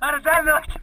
Arıdan akçe